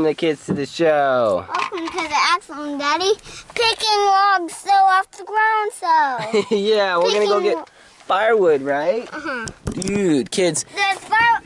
welcome the kids to the show. Welcome to the Axel Daddy picking logs so off the ground so. yeah, we're gonna go get firewood, right? Uh-huh. Dude, kids, There's fire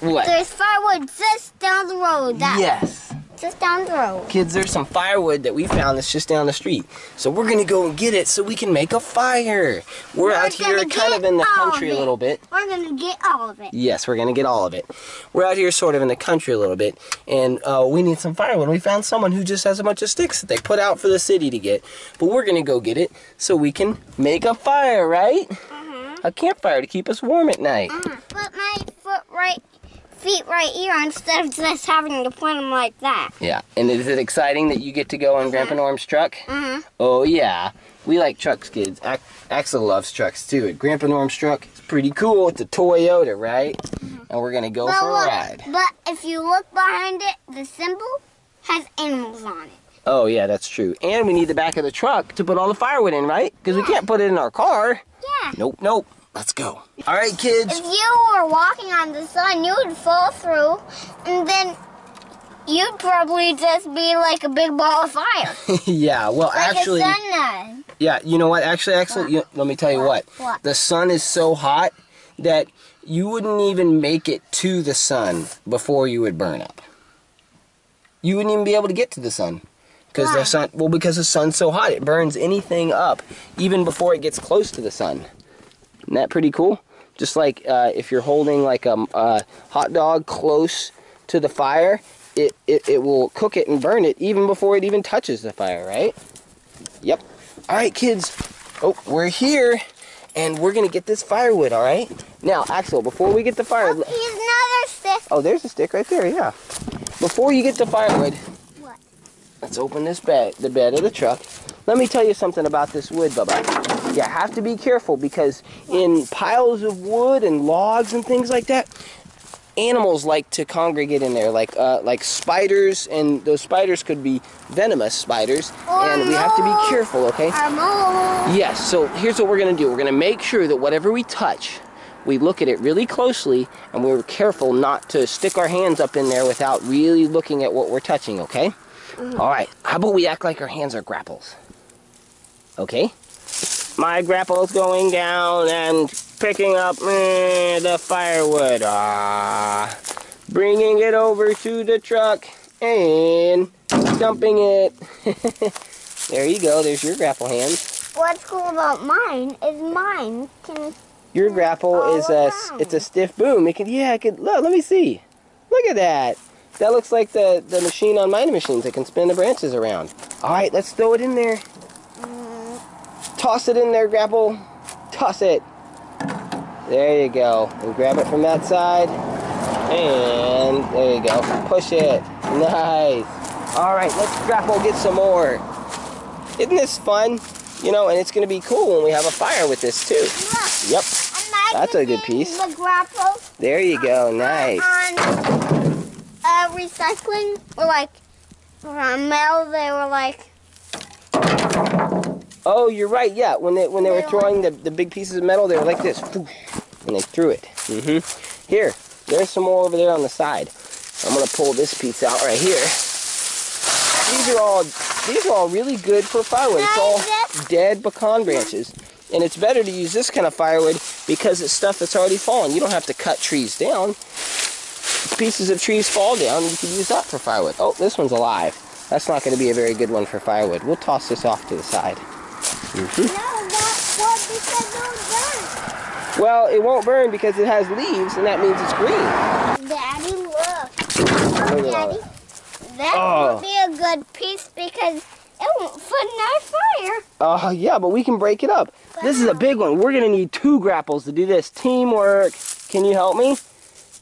what? there's firewood just down the road. That Yes. Just down the road. Kids, there's some firewood that we found that's just down the street. So we're gonna go and get it so we can make a fire. We're, We're out here kind of in the country a little bit. We're gonna get all of it. Yes, we're gonna get all of it. We're out here sort of in the country a little bit, and uh, we need some firewood. We found someone who just has a bunch of sticks that they put out for the city to get, but we're gonna go get it so we can make a fire, right? Uh-huh. A campfire to keep us warm at night. Uh-huh. Put my foot right feet right here instead of just having to put them like that. Yeah. And is it exciting that you get to go on Grandpa Norm's truck? Uh-huh. Oh yeah, we like trucks, kids. Axel loves trucks too. Grandpa Norm's truck is pretty cool. It's a Toyota, right? And we're gonna go But for a look, ride. but if you look behind it, the symbol has animals on it. Oh yeah, that's true. And we need the back of the truck to put all the firewood in, right? Because we can't put it in our car. Yeah. Nope, nope. Let's go. All right, kids. If you were walking on the sun, you would fall through, and then you'd probably just be like a big ball of fire. yeah. Well, Like actually, a sun does. yeah. You know what? Actually, actually, you, let me tell you what. What? The sun is so hot that you wouldn't even make it to the sun before you would burn up. You wouldn't even be able to get to the sun. Because the sun, well, because the sun's so hot, it burns anything up, even before it gets close to the sun. Isn't that pretty cool? Just like uh, if you're holding like a, a hot dog close to the fire, it, it, it will cook it and burn it even before it even touches the fire, right? Yep. All right, kids. Oh, we're here, and we're gonna get this firewood. All right. Now, Axel, before we get the fire, Oh, here's another stick. oh, there's a stick right there. Yeah. Before you get the firewood, What? let's open this bed, the bed of the truck. Let me tell you something about this wood, Bubba. You have to be careful because in piles of wood and logs and things like that, animals like to congregate in there, like uh, like spiders, and those spiders could be venomous spiders, and we have to be careful, okay? Yes, so here's what we're going to do. We're going to make sure that whatever we touch, we look at it really closely and we're careful not to stick our hands up in there without really looking at what we're touching, okay? All right, how about we act like our hands are grapples? Okay? My grapple's going down and picking up eh, the firewood. Ah, bringing it over to the truck and dumping it. there you go, there's your grapple hands. What's cool about mine is mine can. Your grapple is a around. it's a stiff boom. It can yeah, it can look, let me see. Look at that. That looks like the, the machine on Mighty Machines that can spin the branches around. Alright, let's throw it in there. Mm, Toss it in there, grapple. Toss it. There you go. And grab it from that side. And there you go. Push it. Nice. Alright, let's grapple get some more. Isn't this fun? You know, and it's gonna be cool when we have a fire with this too. look, Yep. That's a good piece. The grapple There you go. Nice. on uh, recycling or like on metal. They were like Oh, you're right. Yeah, when they when they were throwing the, the big pieces of metal, they were like this, and they threw it. hmm Here, there's some more over there on the side. I'm gonna pull this piece out right here. These are all these are all really good for firewood. It's all dead pecan branches, and it's better to use this kind of firewood because it's stuff that's already fallen. You don't have to cut trees down. Pieces of trees fall down, you can use that for firewood. Oh, this one's alive. That's not going to be a very good one for firewood. We'll toss this off to the side. No, that's what because it was Well, it won't burn because it has leaves, and that means it's green. Daddy, look. All Daddy, that Oh. would be a good piece because it won't put in our fire. Uh, yeah, but we can break it up. This is a big one. We're gonna need two grapples to do this. Teamwork. Can you help me?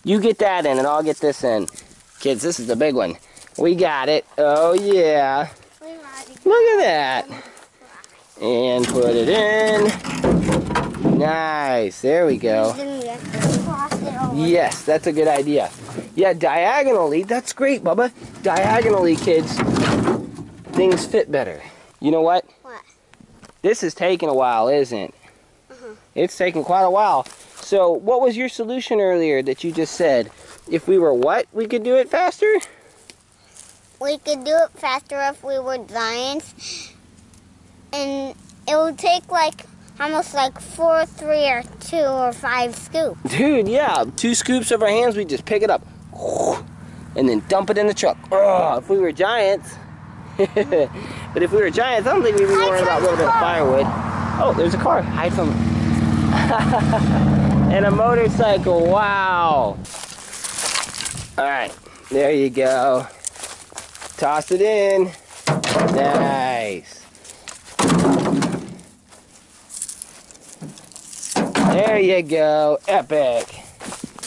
You get that in, and I'll get this in. Kids, this is the big one. We got it. Oh yeah. Look at that. And put it in. Nice. There we go. Then we have to cross it over. Yes, that's a good idea. Yeah, diagonally, that's great, Bubba. Diagonally, kids, things fit better. You know what? What? This is taking a while, isn't it? Uh-huh. It's taking quite a while. So, what was your solution earlier that you just said? If we were what, we could do it faster? We could do it faster if we were giants. And it would take like almost like four, three, or two, or five scoops. Dude, yeah. Two scoops of our hands, we just pick it up. And then dump it in the truck. Oh, if we were giants. but if we were giants, I don't think we'd be worrying about a little bit of firewood. Oh, there's a car. Hide from and a motorcycle. Wow. All right, there you go. Toss it in. Nice. There you go. Epic.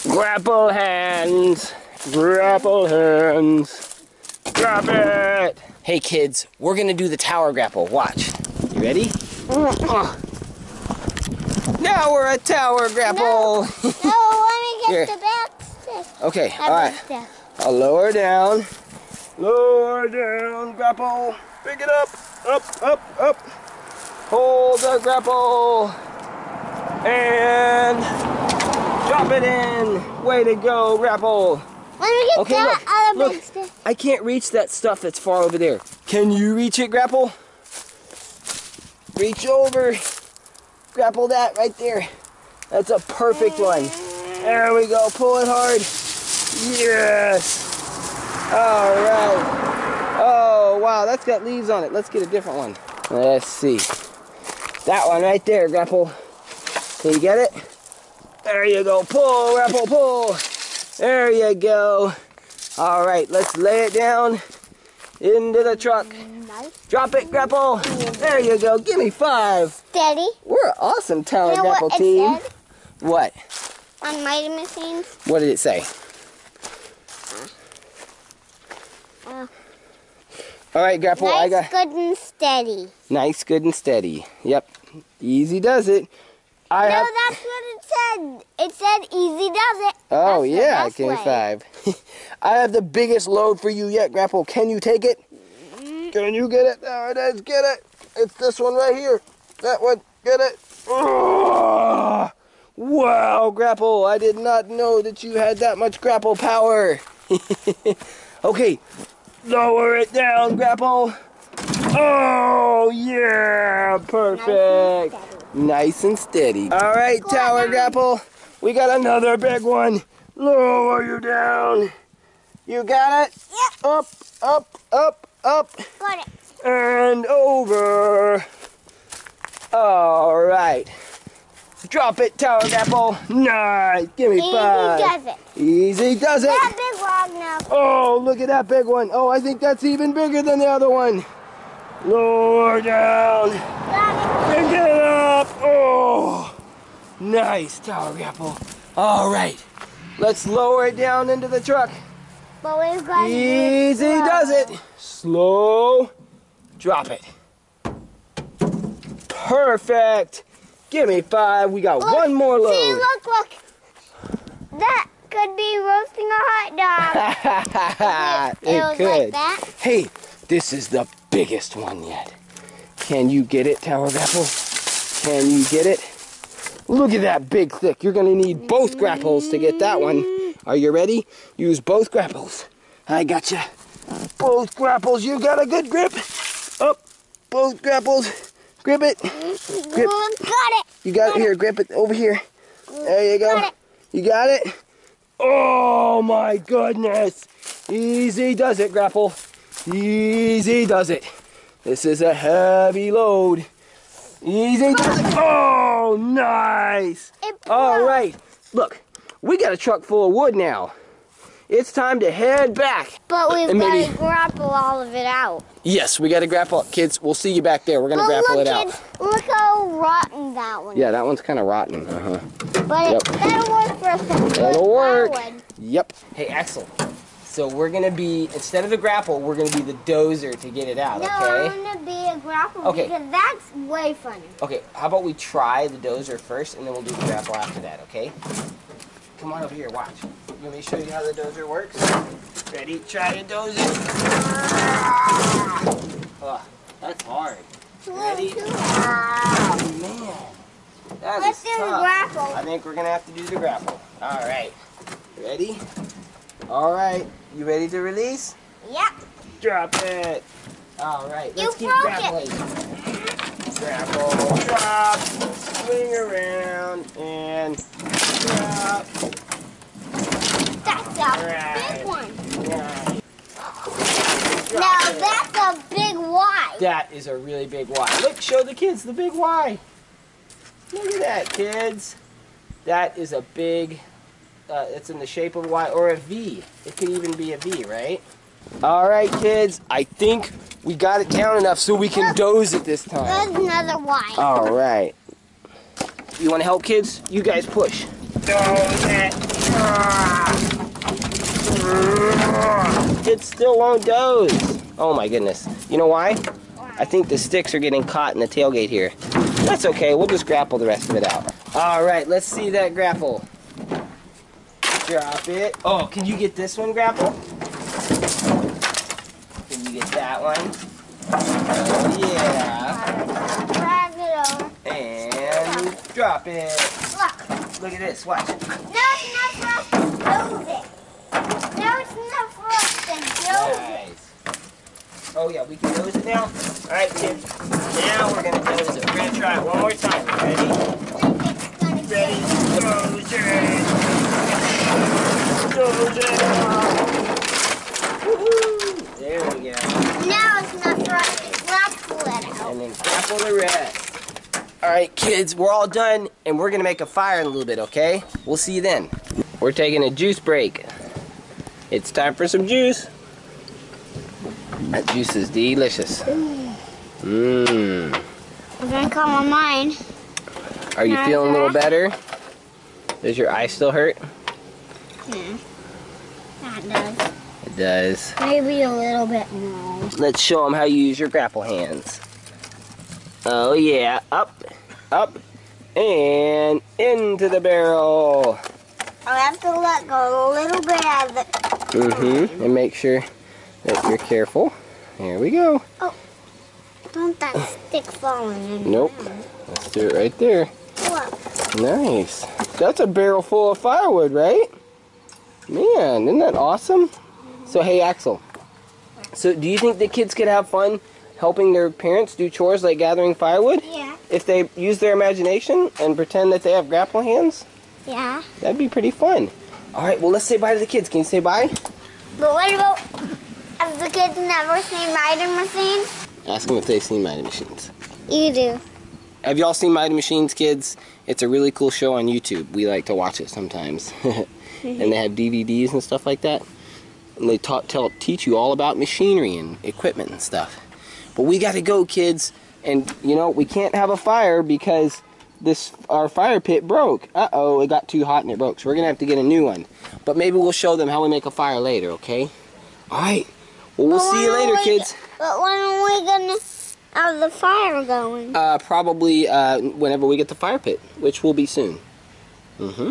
Grapple hands. Grapple hands. Drop it. Hey kids, we're gonna do the tower grapple. Watch. You ready? Now we're at tower grapple. No, let me Here. get the back stick. Okay, That all right. stick. I'll lower down. Lower down, grapple. Pick it up, up, up, up. Hold the grapple. And drop it in. Way to go, grapple. Let me get Okay, that look, look. I can't reach that stuff that's far over there. Can you reach it, grapple? Reach over. Grapple that right there. That's a perfect one. There we go. Pull it hard. Yes. All right. Oh, wow. That's got leaves on it. Let's get a different one. Let's see. That one right there, grapple. Can you get it? There you go. Pull, grapple, pull. There you go. All right, let's lay it down into the truck. Nice. Drop it, grapple. There you go. Give me five. Steady. We're an awesome tower You know grapple what it team. said What? on Mighty Machines? What did it say? Uh, All right, grapple. I nice, got good, and steady. nice, good, and steady. Yep. Easy does it. I no, have. that's what it said. It said easy does it. Oh That's yeah, me way. five. I have the biggest load for you yet, grapple. Can you take it? Mm. Can you get it? There it is. Get it. It's this one right here. That one. Get it. Oh, wow, grapple. I did not know that you had that much grapple power. okay, lower it down, grapple. Oh, yeah, perfect. Nice and steady. All right, Go tower down. grapple. We got another big one. Lower you down. You got it? Yeah. Up, up, up, up Got it. and over. All right. Drop it, tower grapple. Nice. Give me Easy five. does it. Easy does it. That big log now. Oh, look at that big one. Oh, I think that's even bigger than the other one. Lower down. Got Pick it up. Oh, nice tower grapple. All right. Let's lower it down into the truck. But we've got Easy does it. Slow. Drop it. Perfect. Give me five. We got Look, one more load. See, look, look. That could be roasting a hot dog. it it could. like that. Hey, this is the biggest one yet. Can you get it, Tower Grapple? Can you get it? Look at that big thick. You're gonna need both grapples to get that one. Are you ready? Use both grapples. I got you. Both grapples. You got a good grip. Up. Both grapples. Grip it. Grip. Got it. You got it here. Grip it over here. There you go. Got. You got it? Oh my goodness. Easy does it, Grapple. Easy does it. This is a heavy load. Easy. Oh, nice. It All right. Look, we got a truck full of wood now. It's time to head back. But we've got maybe- to grapple all of it out. Yes, we got to grapple. Kids, we'll see you back there. We're going to grapple look, it out. kids, look how rotten that one is. Yeah, that one's kind of rotten. Uh-huh. But Yep. that'll work for good That'll work. firewood. Yep. Hey, Axel. So we're gonna be instead of the grapple, we're gonna be the dozer to get it out. No, Okay. I'm gonna be a grapple Okay. because that's way funny. Okay. How about we try the dozer first, and then we'll do the grapple after that. Okay. Come on over here. Watch. Let me show you how the dozer works. Ready? Try the dozer. Ah! Ugh, that's hard. Ready? Oh man. That Let's do the grapple. I think we're gonna have to do the grapple. All right. Ready? All right. You ready to release? Yep. Drop it. All right. You Let's keep broke grappling. Grapple. Drop. Swing around and drop. That's a Alright. big one. Right. Drop Now it. that's a big Y. That is a really big Y. Look, show the kids the big Y. Look at that, kids. That is a big, uh, it's in the shape of a Y or a V. It could even be a V, right? All right, kids. I think we got it down enough so we can doze it this time. There's another Y. All right. You want to help, kids? You guys push. Doze it. It still won't doze. Oh my goodness. You know why? I think the sticks are getting caught in the tailgate here. That's okay. We'll just grapple the rest of it out. All right. Let's see that grapple. Drop it. Oh, can you get this one grapple? Can you get that one? Oh, yeah. Drag it over. And drop it. Look. Look at this. Watch. There's enough for us to dose it. There's enough for us to dose it. Nice. Oh yeah, we can dose it now. All right, kids. Now we're gonna dose it. We're gonna try it one more time. Ready? I think it's gonna Ready? be- Dose it. There we go. Now it's us to grapple it out. And then grapple the rest. All right, kids, we're all done, and we're gonna make a fire in a little bit. Okay? We'll see you then. We're taking a juice break. It's time for some juice. That juice is delicious. Mmm. I'm gonna call my mine. Are you feeling a little better? Does your eye still hurt? Yeah. That does. It does. Maybe a little bit more. Let's show them how you use your grapple hands. Oh yeah, up, up, and into the barrel. I'll have to let go a little bit of it. Mm-hmm. And make sure that you're careful. There we go. Oh, don't that stick falling in Nope. Let's do it right there. Look. Nice. That's a barrel full of firewood, right? Man, isn't that awesome? So, hey, Axel. So, do you think the kids could have fun helping their parents do chores like gathering firewood Yeah. if they use their imagination and pretend that they have grapple hands? Yeah. That'd be pretty fun. All right, well, let's say bye to the kids. Can you say bye? But what about have the kids never seen Mighty Machines? Ask them if they've seen Mighty Machines. You do. Have y'all seen Mighty Machines, kids? It's a really cool show on YouTube. We like to watch it sometimes. and they have DVDs and stuff like that. And they taught, tell, teach you all about machinery and equipment and stuff. But we got to go, kids. And, you know, we can't have a fire because this our fire pit broke. Uh-oh, it got too hot and it broke. So we're going to have to get a new one. But maybe we'll show them how we make a fire later, okay? All right. Well, we'll But see you later, kids. But when are we gonna have the fire going? Uh, probably uh, whenever we get the fire pit, which will be soon. Mm-hmm.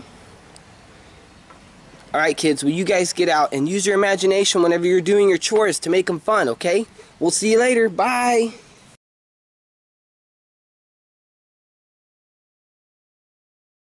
All right, kids. will you guys get out and use your imagination whenever you're doing your chores to make them fun. Okay? We'll see you later. Bye.